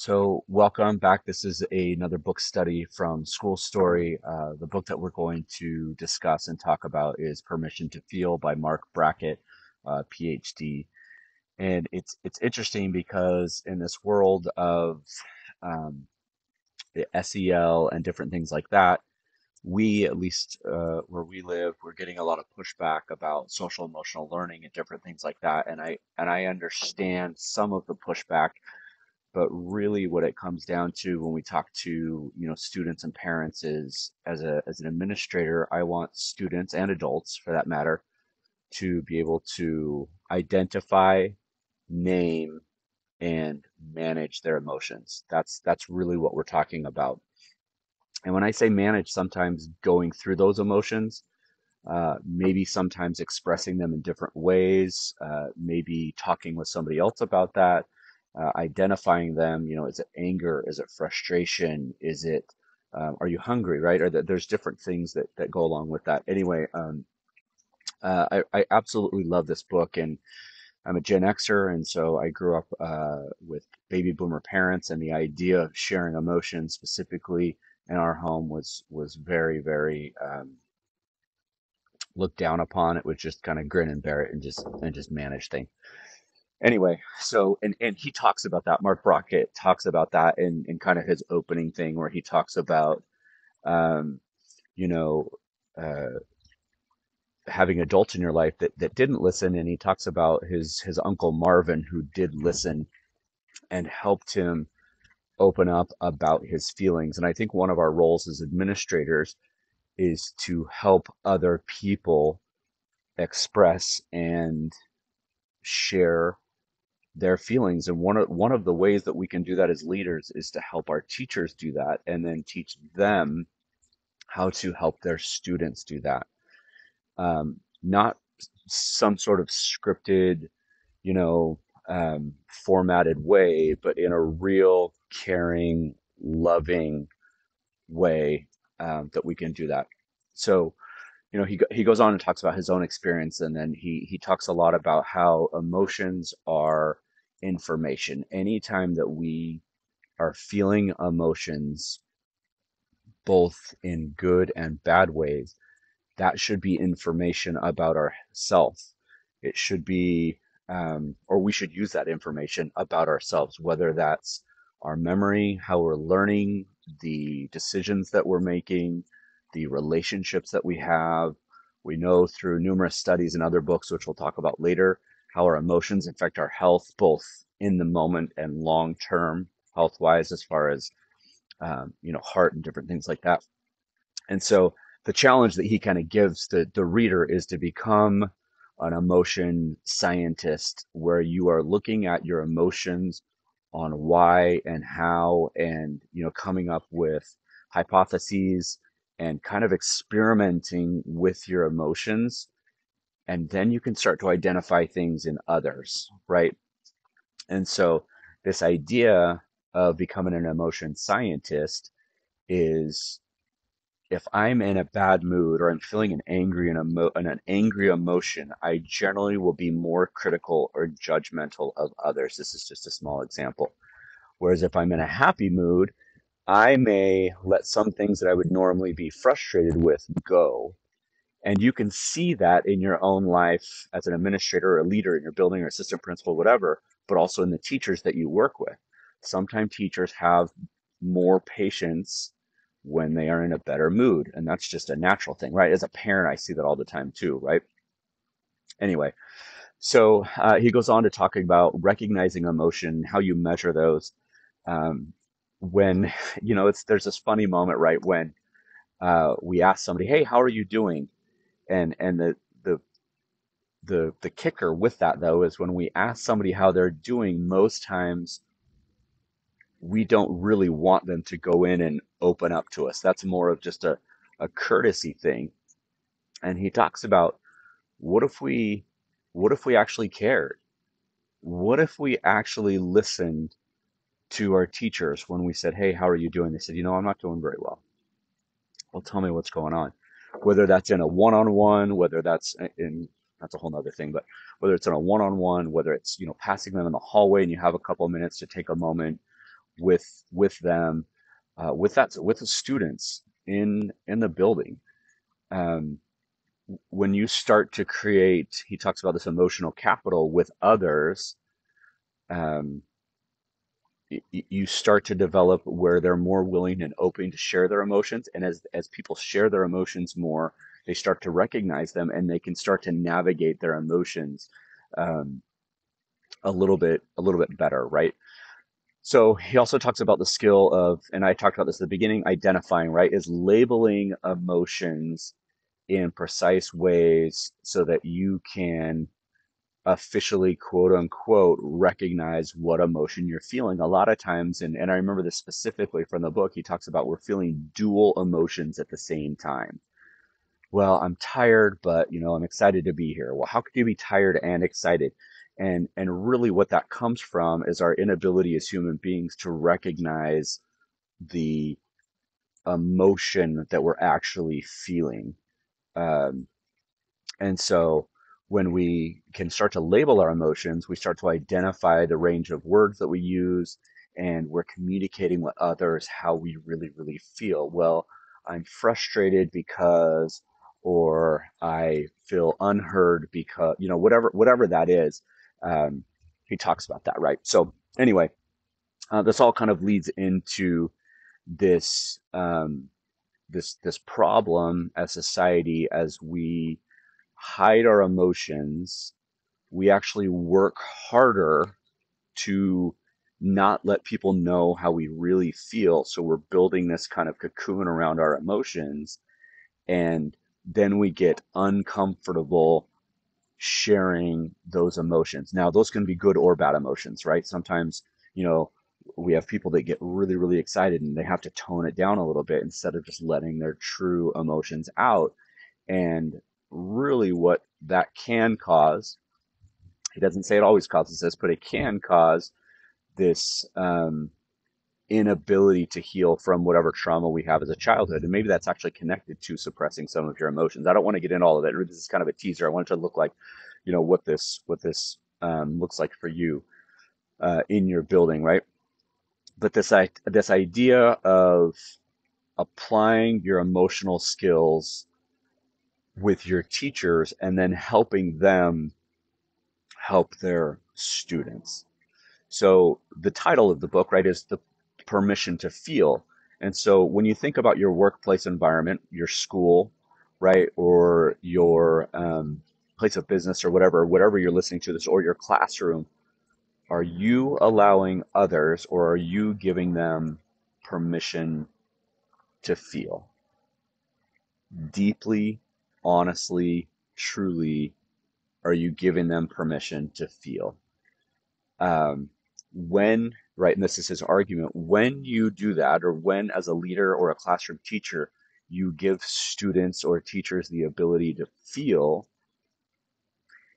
So, welcome back. This is a, another book study from School Story. Uh, the book that we're going to discuss and talk about is Permission to Feel by Marc Brackett, uh, PhD. And it's it's interesting because in this world of um, the SEL and different things like that, we at least uh, where we live, we're getting a lot of pushback about social emotional learning and different things like that. And I and I understand some of the pushback but really what it comes down to when we talk to you know students and parents is as a as an administrator i want students and adults for that matter to be able to identify name and manage their emotions. That's that's really what we're talking about. And when i say manage sometimes going through those emotions uh, maybe sometimes expressing them in different ways uh, maybe talking with somebody else about that uh, identifying them. You know, is it anger? Is it frustration? Is it um, are you hungry? Right? Or that there's different things that that go along with that. Anyway, um, uh, I, I absolutely love this book, and I'm a Gen Xer, and so I grew up uh, with baby boomer parents, and the idea of sharing emotions specifically in our home was was very very um, looked down upon. It was just kind of grin and bear it and just and just manage things anyway, so and and he talks about that. Marc Brackett talks about that in in kind of his opening thing where he talks about, um, you know, uh, having adults in your life that that didn't listen, and he talks about his his uncle Marvin who did listen and helped him open up about his feelings. And I think one of our roles as administrators is to help other people express and share their feelings and one of one of the ways that we can do that as leaders is to help our teachers do that and then teach them how to help their students do that. Um, not some sort of scripted you know um, formatted way but in a real caring loving way um, that we can do that. So you know, he he goes on and talks about his own experience, and then he he talks a lot about how emotions are information. Anytime that we are feeling emotions, both in good and bad ways, that should be information about ourselves. It should be, um, or we should use that information about ourselves, whether that's our memory, how we're learning, the decisions that we're making, the relationships that we have. We know through numerous studies and other books, which we'll talk about later, how our emotions affect our health, both in the moment and long term health wise, as far as um, you know, heart and different things like that. And so the challenge that he kind of gives the, the reader is to become an emotion scientist where you are looking at your emotions on why and how and you know coming up with hypotheses and kind of experimenting with your emotions. And then you can start to identify things in others, right? And so, this idea of becoming an emotion scientist is if I'm in a bad mood or I'm feeling an angry and emo- an angry emotion, I generally will be more critical or judgmental of others. This is just a small example. Whereas if I'm in a happy mood, I may let some things that I would normally be frustrated with go. And you can see that in your own life as an administrator or a leader in your building or assistant principal, whatever, but also in the teachers that you work with. Sometimes teachers have more patience when they are in a better mood. And that's just a natural thing, right? As a parent, I see that all the time too, right? Anyway, so uh, he goes on to talking about recognizing emotion, how you measure those. Um, when you know it's there's this funny moment right when uh, we ask somebody hey how are you doing and and the the the the kicker with that though is when we ask somebody how they're doing most times we don't really want them to go in and open up to us that's more of just a, a courtesy thing and he talks about what if we what if we actually cared what if we actually listened to our teachers when we said, Hey, how are you doing? They said, You know, I'm not doing very well. Well, tell me what's going on. Whether that's in a one on one, whether that's in, that's a whole nother thing, but whether it's in a one on one, whether it's, you know, passing them in the hallway and you have a couple minutes to take a moment, with with them, uh, with that with the students in in the building. Um, when you start to create, he talks about this emotional capital with others. Um, you start to develop where they're more willing and open to share their emotions and as as people share their emotions more they start to recognize them and they can start to navigate their emotions um, a little bit a little bit better right? So he also talks about the skill of and i talked about this at the beginning identifying right is labeling emotions in precise ways so that you can officially quote unquote recognize what emotion you're feeling a lot of times and, and i remember this specifically from the book he talks about we're feeling dual emotions at the same time. Well i'm tired but you know i'm excited to be here. Well how could you be tired and excited? And and really what that comes from is our inability as human beings to recognize the emotion that we're actually feeling. Um, and so when we can start to label our emotions, we start to identify the range of words that we use, and we're communicating with others how we really, really feel. Well, I'm frustrated because, or I feel unheard because, you know, whatever, whatever that is. Um, he talks about that, right? So anyway, uh, this all kind of leads into this um, this this problem as society as we hide our emotions, we actually work harder to not let people know how we really feel. So we're building this kind of cocoon around our emotions. And then we get uncomfortable sharing those emotions. Now, those can be good or bad emotions, right? Sometimes, you know, we have people that get really, really excited and they have to tone it down a little bit instead of just letting their true emotions out. And really what that can cause. He doesn't say it always causes this, but it can cause this um, inability to heal from whatever trauma we have as a childhood. And maybe that's actually connected to suppressing some of your emotions. I don't want to get into all of it. This is kind of a teaser. I want to look like, you know, what this what this um, looks like for you uh, in your building, right? But this I this idea of applying your emotional skills with your teachers and then helping them help their students. So the title of the book, right, is the permission to feel. And so when you think about your workplace environment, your school, right, or your um, place of business or whatever, whatever you're listening to this, or your classroom, are you allowing others or are you giving them permission to feel deeply honestly, truly are you giving them permission to feel? Um, when, right, and this is his argument, when you do that, or when as a leader or a classroom teacher, you give students or teachers the ability to feel,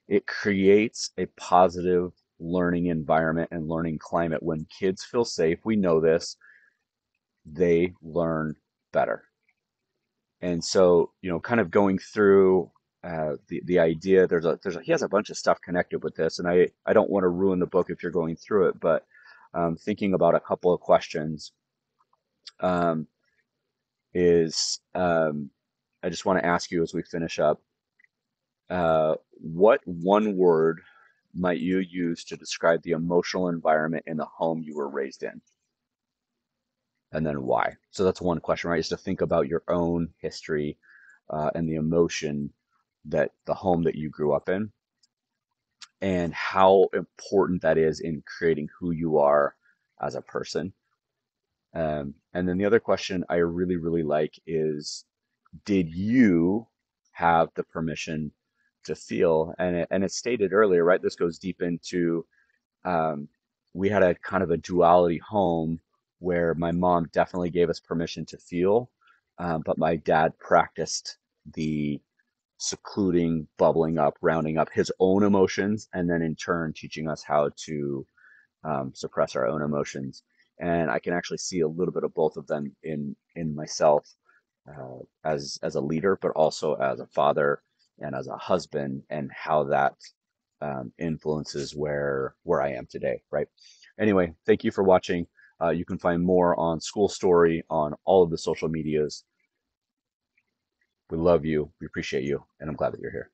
it creates a positive learning environment and learning climate. When kids feel safe, we know this, they learn better. And so, you know, kind of going through uh, the the idea. There's a there's a, he has a bunch of stuff connected with this, and I I don't want to ruin the book if you're going through it, but um, thinking about a couple of questions um, is um, I just want to ask you as we finish up. Uh, what one word might you use to describe the emotional environment in the home you were raised in? And then why. So that's one question, right? Is to think about your own history uh, and the emotion that the home that you grew up in and how important that is in creating who you are as a person. Um, and then the other question I really, really like is Did you have the permission to feel? And it, and it stated earlier, right? This goes deep into um, we had a kind of a duality home where my mom definitely gave us permission to feel, um, but my dad practiced the secluding, bubbling up, rounding up his own emotions, and then in turn teaching us how to um, suppress our own emotions. And I can actually see a little bit of both of them in in myself uh, as as a leader, but also as a father and as a husband, and how that um, influences where where I am today. Right. Anyway, thank you for watching. Uh, you can find more on School Story on all of the social medias. We love you. We appreciate you. And I'm glad that you're here.